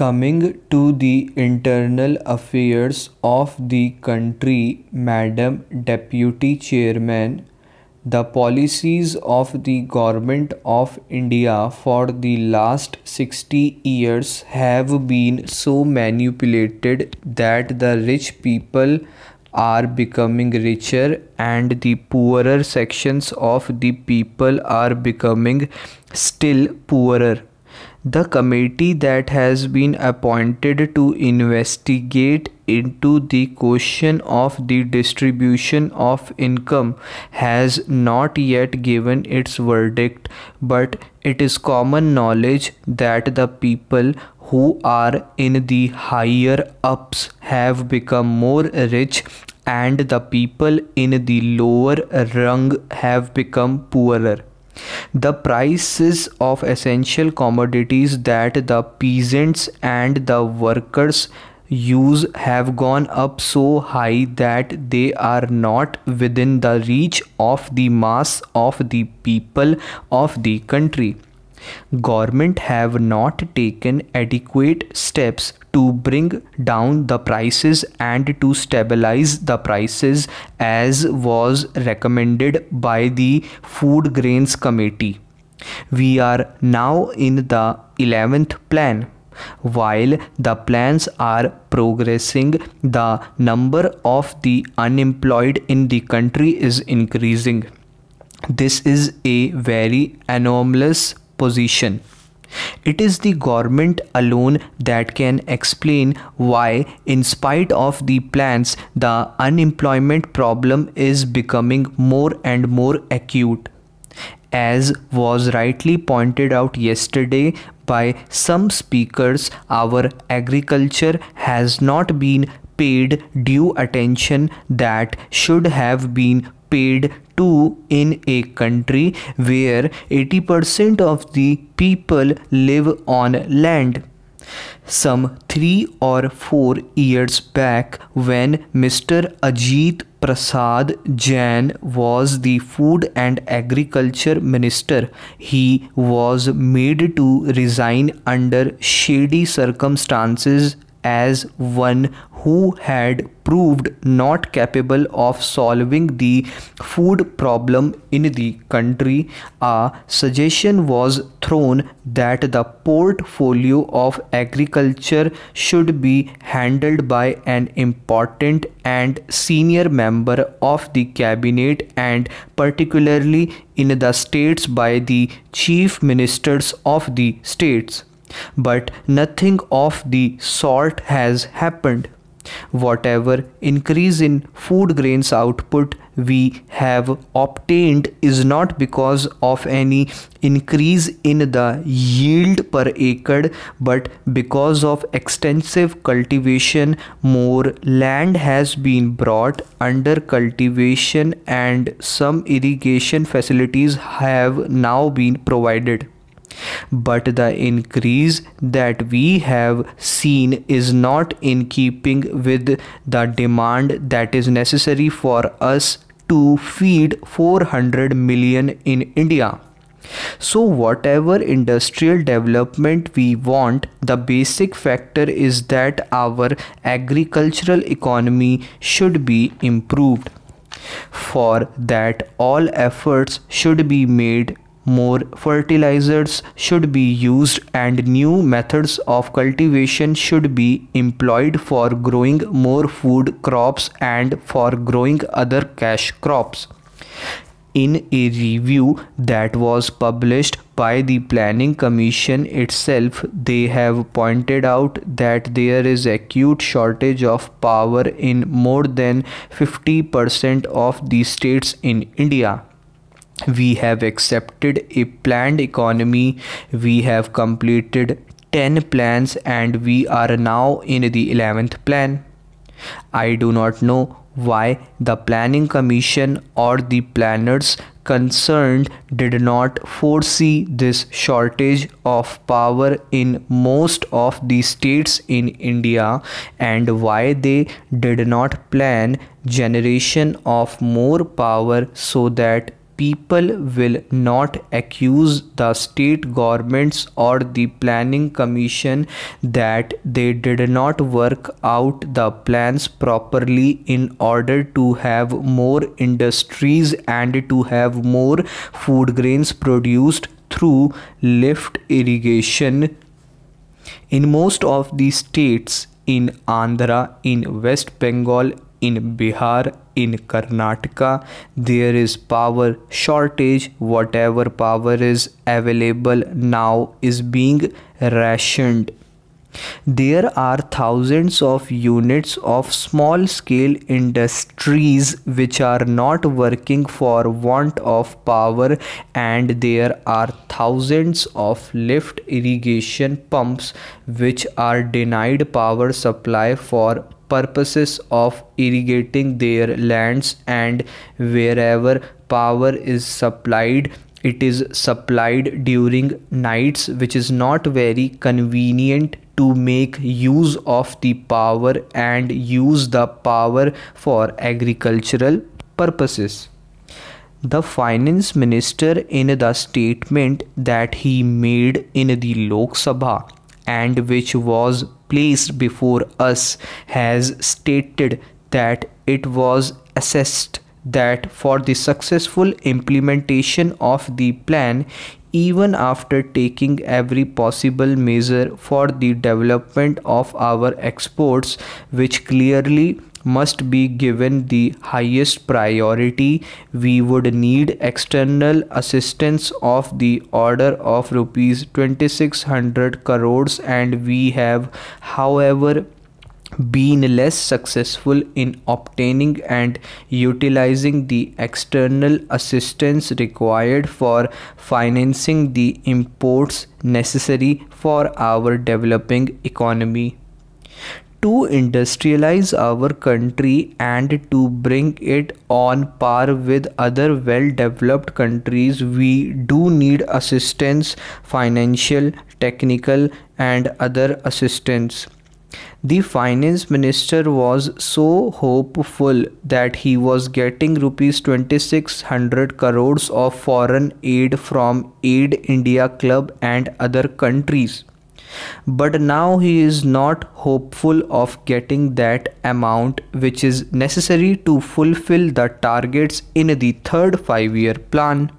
Coming to the internal affairs of the country, Madam Deputy Chairman, the policies of the Government of India for the last 60 years have been so manipulated that the rich people are becoming richer and the poorer sections of the people are becoming still poorer. The committee that has been appointed to investigate into the question of the distribution of income has not yet given its verdict, but it is common knowledge that the people who are in the higher ups have become more rich and the people in the lower rung have become poorer. The prices of essential commodities that the peasants and the workers use have gone up so high that they are not within the reach of the mass of the people of the country. Government have not taken adequate steps to bring down the prices and to stabilize the prices as was recommended by the food grains committee. We are now in the 11th plan. While the plans are progressing the number of the unemployed in the country is increasing. This is a very anomalous position. It is the government alone that can explain why, in spite of the plans, the unemployment problem is becoming more and more acute. As was rightly pointed out yesterday by some speakers, our agriculture has not been paid due attention that should have been paid to in a country where 80% of the people live on land. Some three or four years back, when Mr. Ajit Prasad Jain was the Food and Agriculture Minister, he was made to resign under shady circumstances as one who had proved not capable of solving the food problem in the country, a suggestion was thrown that the portfolio of agriculture should be handled by an important and senior member of the cabinet and particularly in the states by the chief ministers of the states but nothing of the sort has happened. Whatever increase in food grains output we have obtained is not because of any increase in the yield per acre but because of extensive cultivation more land has been brought under cultivation and some irrigation facilities have now been provided but the increase that we have seen is not in keeping with the demand that is necessary for us to feed 400 million in India. So, whatever industrial development we want, the basic factor is that our agricultural economy should be improved. For that, all efforts should be made more fertilizers should be used and new methods of cultivation should be employed for growing more food crops and for growing other cash crops. In a review that was published by the planning commission itself they have pointed out that there is acute shortage of power in more than 50% of the states in india we have accepted a planned economy we have completed 10 plans and we are now in the 11th plan. I do not know why the planning commission or the planners concerned did not foresee this shortage of power in most of the states in India and why they did not plan generation of more power so that people will not accuse the state governments or the planning commission that they did not work out the plans properly in order to have more industries and to have more food grains produced through lift irrigation. In most of the states in Andhra, in West Bengal, in Bihar, in Karnataka, there is power shortage. Whatever power is available now is being rationed. There are thousands of units of small scale industries which are not working for want of power, and there are thousands of lift irrigation pumps which are denied power supply for purposes of irrigating their lands and wherever power is supplied it is supplied during nights which is not very convenient to make use of the power and use the power for agricultural purposes. The finance minister in the statement that he made in the Lok Sabha and which was placed before us has stated that it was assessed that for the successful implementation of the plan even after taking every possible measure for the development of our exports which clearly must be given the highest priority. We would need external assistance of the order of rupees 2600 crores and we have however been less successful in obtaining and utilizing the external assistance required for financing the imports necessary for our developing economy to industrialize our country and to bring it on par with other well developed countries we do need assistance financial technical and other assistance the finance minister was so hopeful that he was getting rupees 2600 crores of foreign aid from Aid India Club and other countries. But now he is not hopeful of getting that amount which is necessary to fulfill the targets in the third five year plan.